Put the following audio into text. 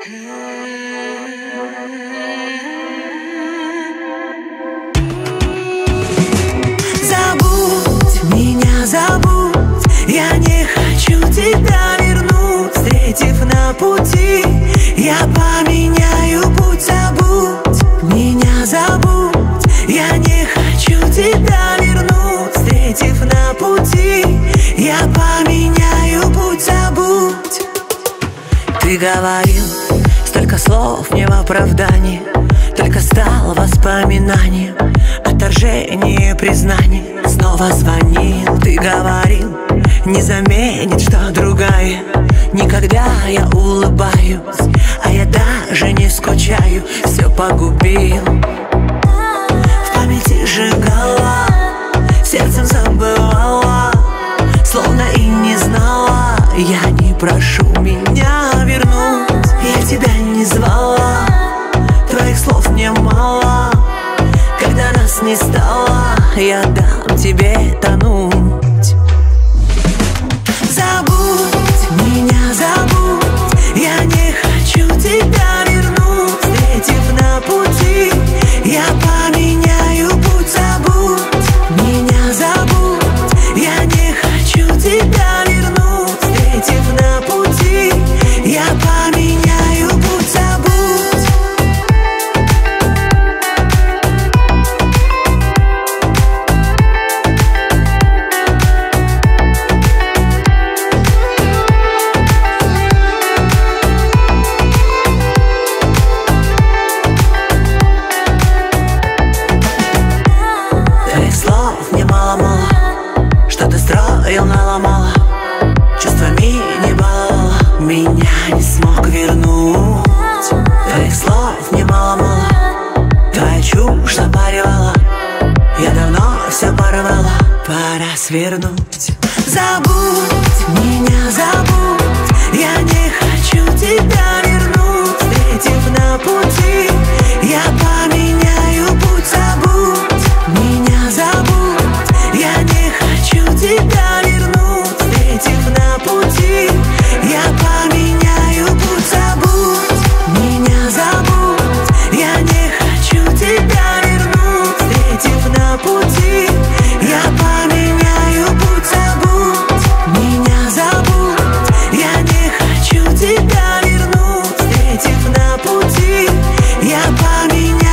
Забудь меня, забудь. Я не хочу тебя вернуть. Встретив на пути Я поменяю путь. Забудь меня, забудь. Я не хочу тебя вернуть. Встретив на пути Я поменяю путь. Забудь Ты говорил столько слов мне в оправдании Только стал воспоминанием Отторжение, признание. Снова звонил, ты говорил Не заменит, что другая. Никогда я улыбаюсь А я даже не скучаю. Все погубил. В памяти сжигала Сердцем забывала Словно и не знала Я не прошу меня вернуть Я тебя не звала. Твоих слов мне мало. Когда нас не стало Я дам тебе тонуть строил, наломала. Чувствами не баловала Меня не смог вернуть Твоих слов мне мало-мало Твоя чушь запаривала. Я давно все порвала. Пора свернуть. Забудь меня, забудь. Я niña.